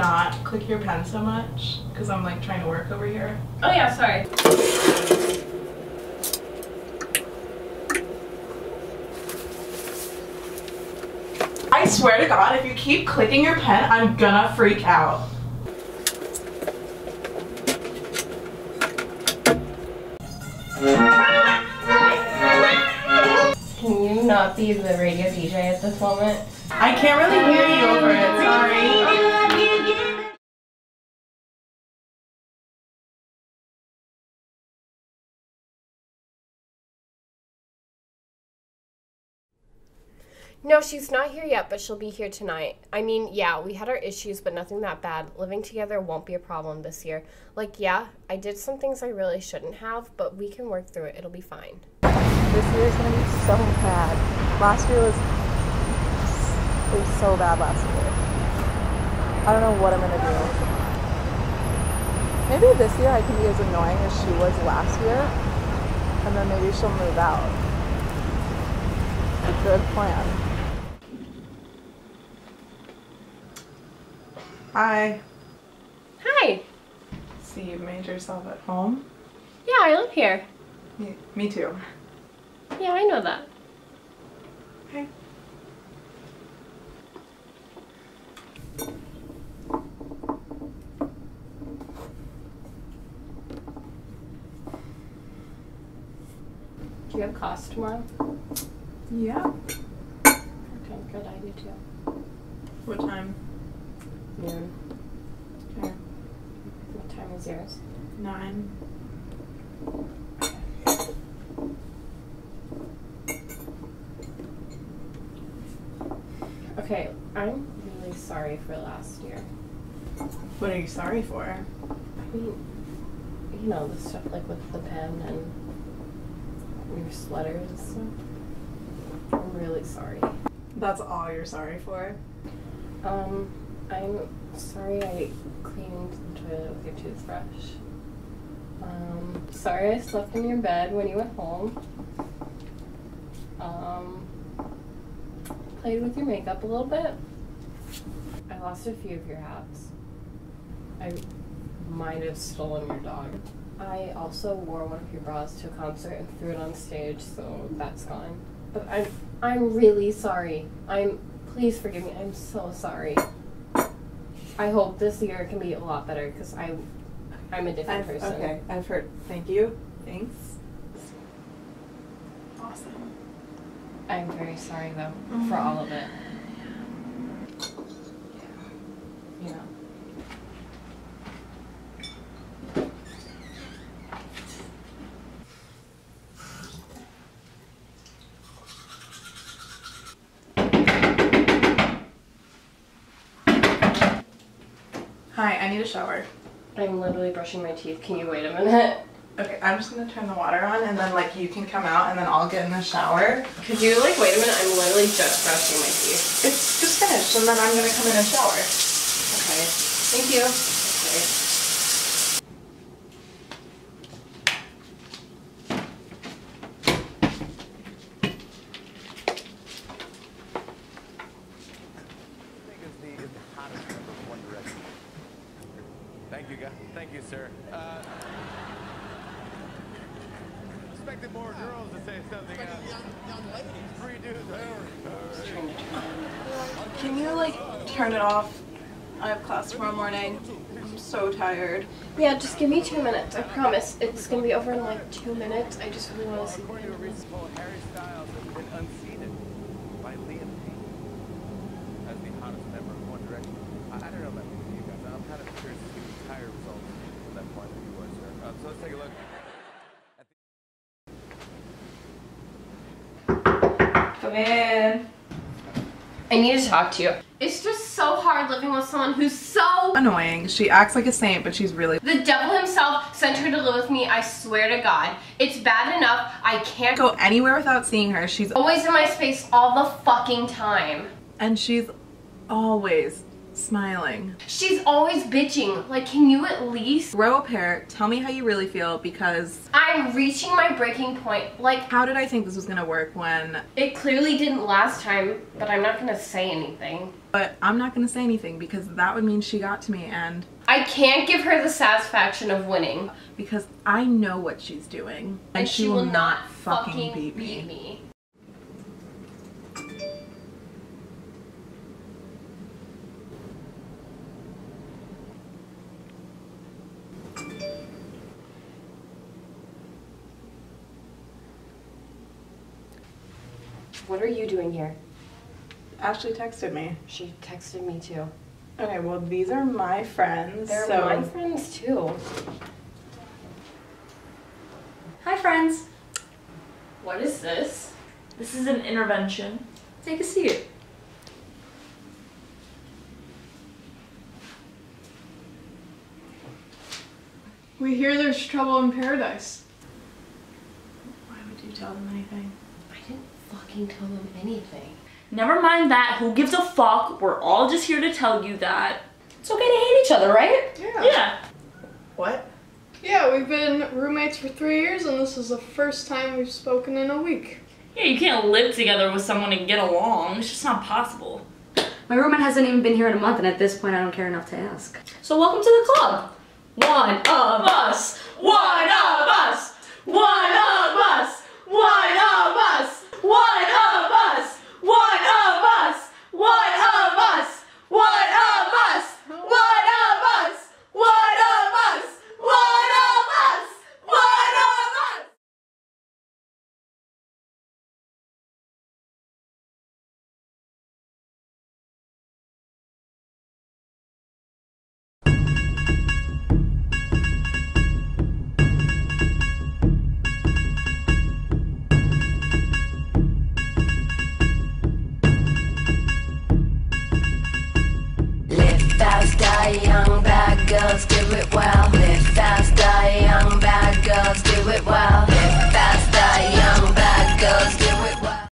not click your pen so much? Because I'm like trying to work over here. Oh yeah, sorry. I swear to God, if you keep clicking your pen, I'm gonna freak out. Can you not be the radio DJ at this moment? I can't really hear you over it, sorry. No, she's not here yet, but she'll be here tonight. I mean, yeah, we had our issues, but nothing that bad. Living together won't be a problem this year. Like, yeah, I did some things I really shouldn't have, but we can work through it. It'll be fine. This year is gonna be so bad. Last year was it was so bad last year. I don't know what I'm gonna do. Maybe this year I can be as annoying as she was last year, and then maybe she'll move out. A good plan. Hi. Hi. See, you made yourself at home? Yeah, I live here. Me, me too. Yeah, I know that. Okay. Do you have class tomorrow? Yeah. Okay, good. I do too. What time? Noon. Okay. What time is yours? Nine. Okay, I'm really sorry for last year. What are you sorry for? I mean, you know, the stuff like with the pen and your sweaters and stuff. I'm really sorry. That's all you're sorry for? Um, I'm sorry I cleaned the toilet with your toothbrush. Um, sorry I slept in your bed when you went home. Um, played with your makeup a little bit. I lost a few of your hats. I might have stolen your dog. I also wore one of your bras to a concert and threw it on stage, so that's gone. But I'm I'm really sorry. I'm please forgive me. I'm so sorry. I hope this year can be a lot better because I I'm a different I've, person. okay, I've heard. Thank you. Thanks. Awesome. I'm very sorry though for mm-hmm. all of it. You know. Hi, I need a shower. I'm literally brushing my teeth. Can you wait a minute? Okay, I'm just gonna turn the water on and then like you can come out and then I'll get in the shower. Could you like wait a minute? I'm literally just brushing my teeth. It's just finished and then I'm gonna come in and shower. Okay. Thank you. Okay. think is the, is the hottest member of One Direction? Thank you, guys. Thank you, sir. Uh, expected more girls to say something else. Three dudes. Can you like turn it off? I have class tomorrow morning. I'm so tired. Yeah, just give me two minutes. I promise. It's gonna be over in like two minutes. I just really want to see. According to a recent poll, Harry Styles has been unseated by Liam Payne as the hottest member of One Direction. I, I don't know about you guys. I'm kind of curious to see the entire results of that part that you were, sir. Uh, so let's take a look. Come in. I need to talk to you. It's just so hard living with someone who's so. Annoying. She acts like a saint, but she's really The devil himself sent her to live with me, I swear to God. It's bad enough I can't go go anywhere without seeing her. She's always in my space all the fucking time. and she's always smiling. She's always bitching. Like, can you at least? Grow a pair. Tell me how you really feel because I'm reaching my breaking point. Like, how did I think this was gonna work when? it clearly didn't last time, but I'm not gonna say anything. But I'm not gonna say anything because that would mean she got to me and I can't give her the satisfaction of winning. because I know what she's doing and, she, will not fucking, beat me. me. What are you doing here? Ashley texted me. She texted me too. Okay, well these are my friends. They're so my friends too. Hi, friends. What is this? This is an intervention. Take a seat. We hear there's trouble in paradise. Why would you tell them anything? I didn't fucking tell them anything. Never mind that. Who gives a fuck? We're all just here to tell you that. It's okay to hate each other, right? Yeah. Yeah. what? Yeah, we've been roommates for three years, and this is the first time we've spoken in a week. Yeah, you can't live together with someone and get along. It's just not possible. My roommate hasn't even been here in a month, and at this point, I don't care enough to ask. So welcome to the club. One of us. One of us. One of us. Young, bad girls do it well. Live fast, die young, bad girls do it well.